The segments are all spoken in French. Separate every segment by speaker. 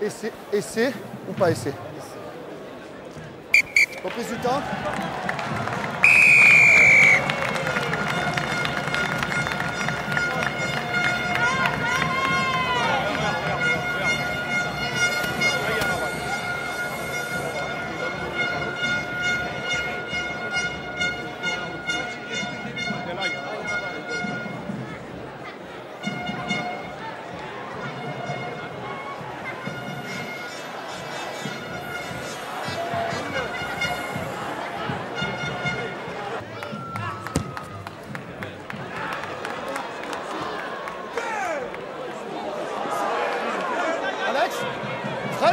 Speaker 1: Essai, essai ou pas essai? Reprise du temps.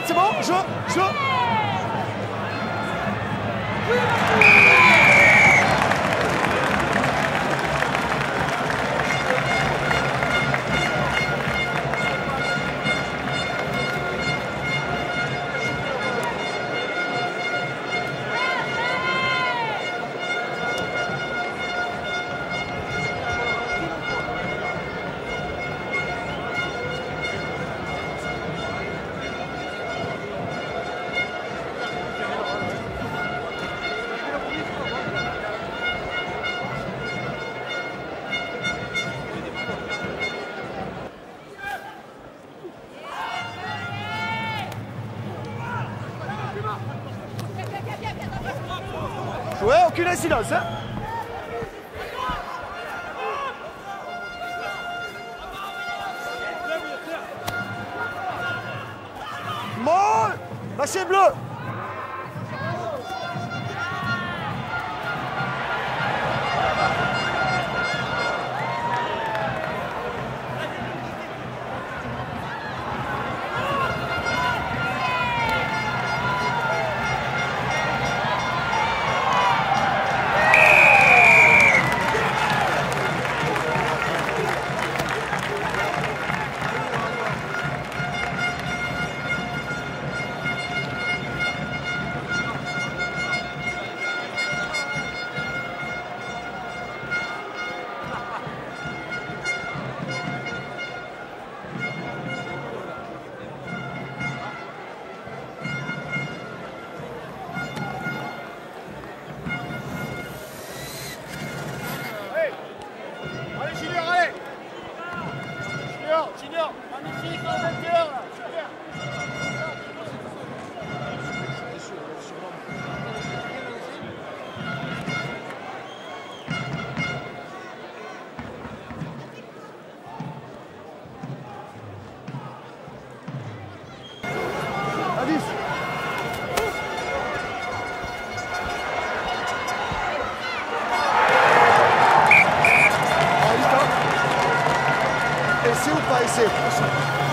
Speaker 1: C'est bon Je, je. Ouais, aucun incidence, hein. Mon Machine bleue
Speaker 2: Junior, magnifique, en 21 Allez Brasil vai ser.